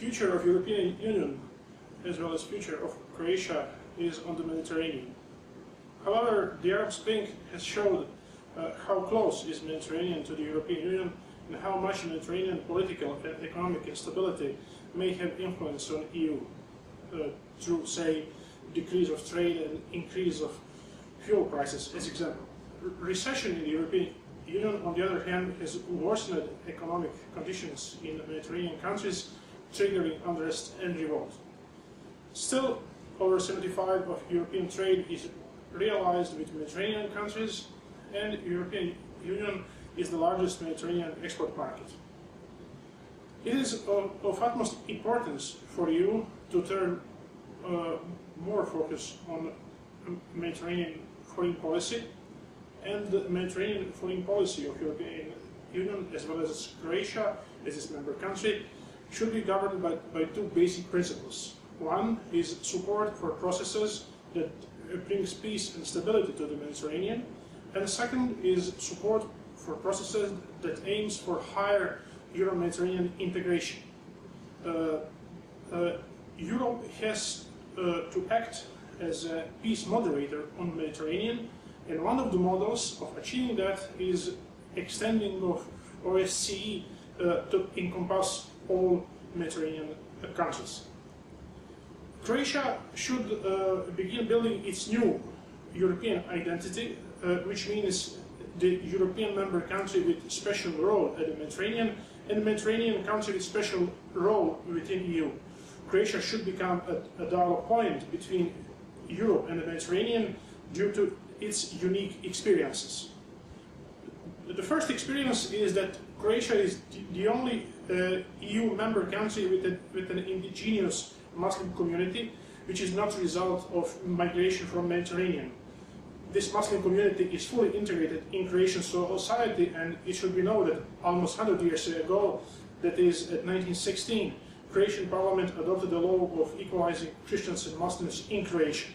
future of European Union as well as future of Croatia is on the Mediterranean. However, the Arab Spring has showed uh, how close is Mediterranean to the European Union and how much Mediterranean political and economic instability may have influence on EU uh, through, say, decrease of trade and increase of fuel prices, as example. recession in the European Union, on the other hand, has worsened economic conditions in Mediterranean countries, triggering unrest and revolt. Still, over 75 of European trade is realized with Mediterranean countries, and European Union is the largest Mediterranean export market. It is of, of utmost importance for EU to turn uh, more focus on Mediterranean foreign policy and the Mediterranean foreign policy of European Union as well as Croatia as its member country should be governed by, by two basic principles. One is support for processes that brings peace and stability to the Mediterranean, and the second is support for processes that aims for higher Euro-Mediterranean integration. Uh, uh, Europe has uh, to act as a peace moderator on the Mediterranean, and one of the models of achieving that is extending of OSCE uh, to encompass all Mediterranean countries. Croatia should uh, begin building its new European identity, uh, which means the European member country with special role at the Mediterranean and the Mediterranean country with special role within EU. Croatia should become a, a dialogue point between Europe and the Mediterranean due to its unique experiences. The first experience is that Croatia is the only EU member country with, a, with an indigenous Muslim community, which is not a result of migration from Mediterranean. This Muslim community is fully integrated in Croatian society, and it should be known that almost 100 years ago, that is at 1916, Croatian parliament adopted the law of equalizing Christians and Muslims in Croatia.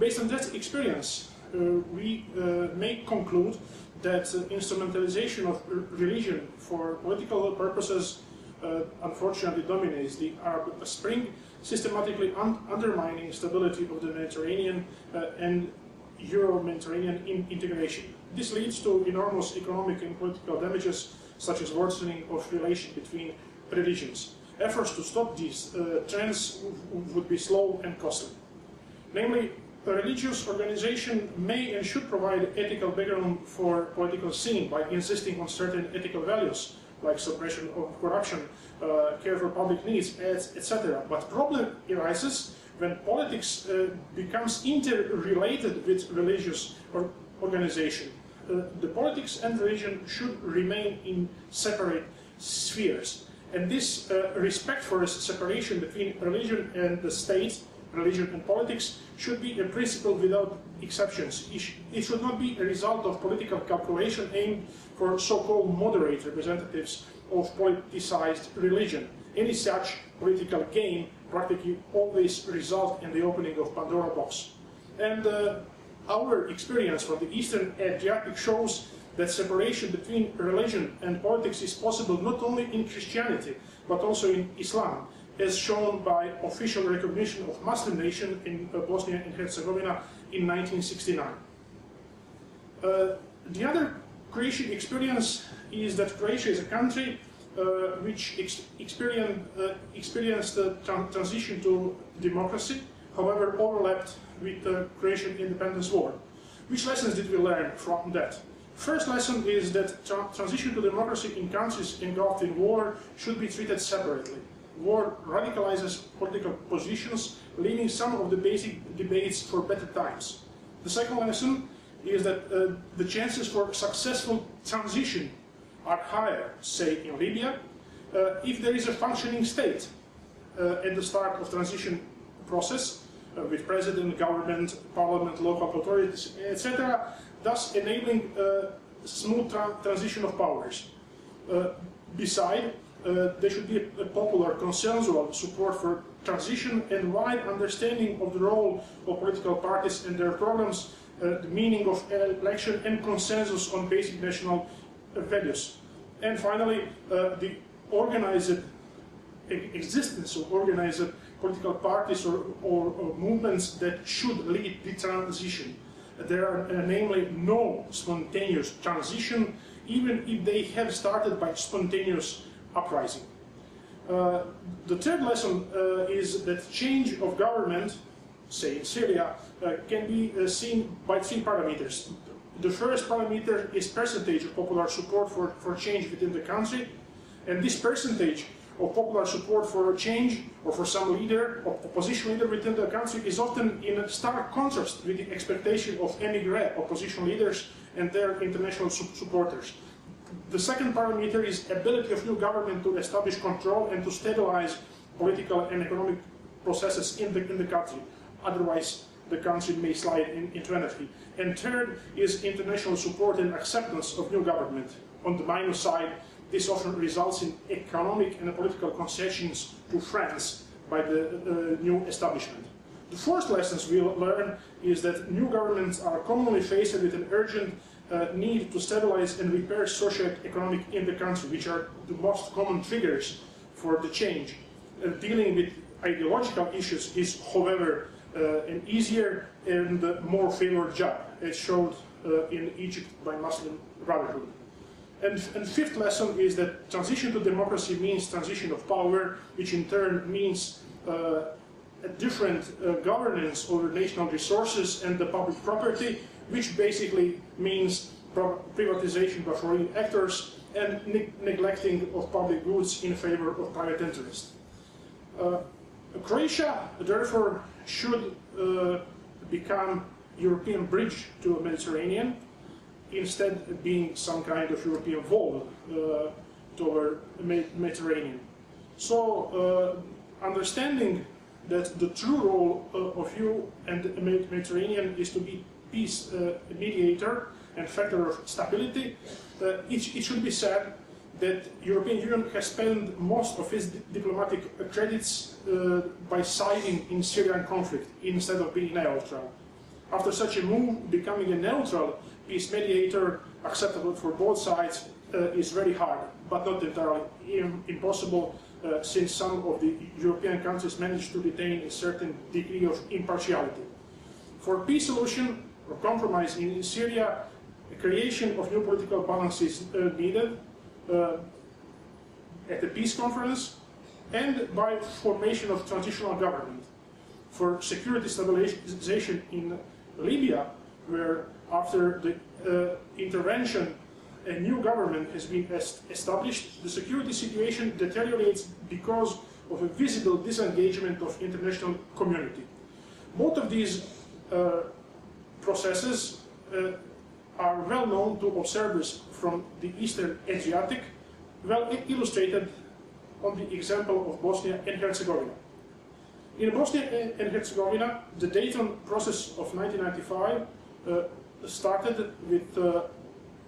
Based on that experience, uh, we uh, may conclude that uh, instrumentalization of religion for political purposes uh, unfortunately dominates the Arab Spring, systematically un undermining stability of the Mediterranean uh, and Euro-Mediterranean in integration. This leads to enormous economic and political damages, such as worsening of relation between religions. Efforts to stop these uh, trends would be slow and costly. Namely, a religious organization may and should provide ethical background for political scene by insisting on certain ethical values, like suppression of corruption, uh, care for public needs, etc. But problem arises when politics uh, becomes interrelated with religious or organization. Uh, the politics and religion should remain in separate spheres. And this respect for separation between religion and the state, religion and politics, should be a principle without exceptions. It should not be a result of political calculation aimed for so-called moderate representatives of politicized religion. Any such political game practically always result in the opening of Pandora box. And uh, our experience from the Eastern Adriatic shows that separation between religion and politics is possible not only in Christianity, but also in Islam, as shown by official recognition of Muslim nation in uh, Bosnia and Herzegovina in 1969. Uh, the other Croatian experience is that Croatia is a country uh, which ex experience, uh, experienced the tra transition to democracy, however overlapped with the Croatian independence war. Which lessons did we learn from that? First lesson is that tra transition to democracy in countries engulfed in war should be treated separately. War radicalizes political positions, leaving some of the basic debates for better times. The second lesson is that uh, the chances for successful transition are higher, say in Libya, uh, if there is a functioning state uh, at the start of transition process, uh, with president, government, parliament, local authorities, etc., thus enabling uh, smooth tra transition of powers. Uh, beside, uh, there should be a, a, popular consensual support for transition and wide understanding of the role of political parties and their programs uh, the meaning of election and consensus on basic national values. And finally, uh, the organized existence of organized political parties or, or, or movements that should lead the transition. There are uh, namely no spontaneous transition, even if they have started by spontaneous uprising. Uh, the third lesson uh, is that change of government, say in Syria, uh, can be uh, seen by three parameters. The first parameter is percentage of popular support for, for change within the country, and this percentage of popular support for a change or for some leader or opposition leader within the country is often in stark contrast with the expectation of emigre opposition leaders and their international su supporters. The second parameter is ability of new government to establish control and to stabilize political and economic processes in the, in the country. Otherwise, the country may slide in, into anarchy. And third is international support and acceptance of new government. On the minus side, this often results in economic and political concessions to France by the uh, new establishment. The fourth lessons we learn is that new governments are commonly faced with an urgent uh, need to stabilize and repair socio-economic in the country, which are the most common triggers for the change. Uh, dealing with ideological issues is, however, uh, an easier and more favored job, as showed uh, in Egypt by Muslim Brotherhood. And, and fifth lesson is that transition to democracy means transition of power, which in turn means uh, different uh, governance over national resources and the public property, which basically means privatization by foreign actors and ne neglecting of public goods in favor of private interest. Uh, Croatia, therefore, should uh, become European bridge to the Mediterranean, instead of being some kind of European wall uh, toward the Mediterranean. So, uh, understanding that the true role uh, of EU and the Mediterranean is to be peace uh, mediator and factor of stability, uh, it, it, should be said that European Union has spent most of its diplomatic credits uh, by siding in Syrian conflict instead of being neutral. After such a move, becoming a neutral peace mediator acceptable for both sides uh, is very hard, but not entirely impossible uh, since some of the European countries managed to retain a certain degree of impartiality. For peace solution or compromise in Syria, a creation of new political balance is uh, needed uh, at the peace conference and by formation of transitional government. For security stabilization in Libya, where after the uh, intervention a new government has been established, the security situation deteriorates because of a visible disengagement of international community. Both of these uh, processes uh, are well known to observers from the Eastern Adriatic, well illustrated on the example of Bosnia and Herzegovina. In Bosnia and Herzegovina, the Dayton process of 1995 uh, started with uh,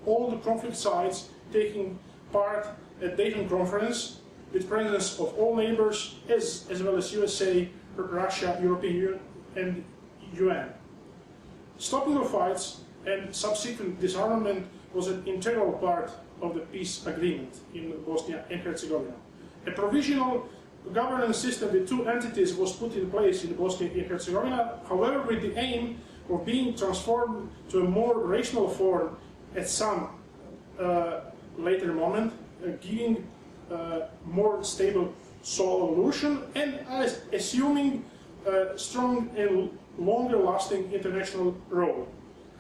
all the conflict sides taking part at Dayton Conference with presence of all neighbors as, as well as USA, Russia, European Union and UN. Stopping of fights and subsequent disarmament was an integral part of the peace agreement in Bosnia and Herzegovina. A provisional governance system with two entities was put in place in Bosnia and Herzegovina, however with the aim of being transformed to a more rational form at some uh, later moment, uh, giving uh, more stable solution and assuming a strong and longer lasting international role.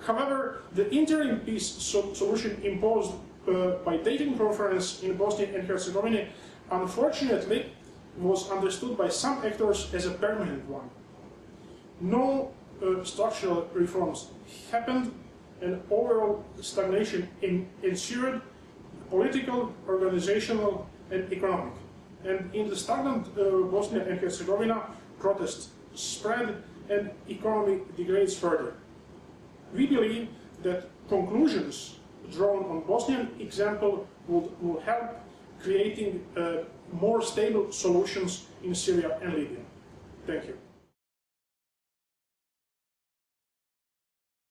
However, the interim peace so solution imposed uh, by Dayton Conference in Bosnia and Herzegovina unfortunately was understood by some actors as a permanent one. No uh, structural reforms happened and overall stagnation in, ensued political, organizational and economic. And in the stagnant uh, Bosnia and Herzegovina, protests spread and economy degrades further. We believe that conclusions drawn on Bosnian example would, will help creating uh, more stable solutions in Syria and Libya. Thank you.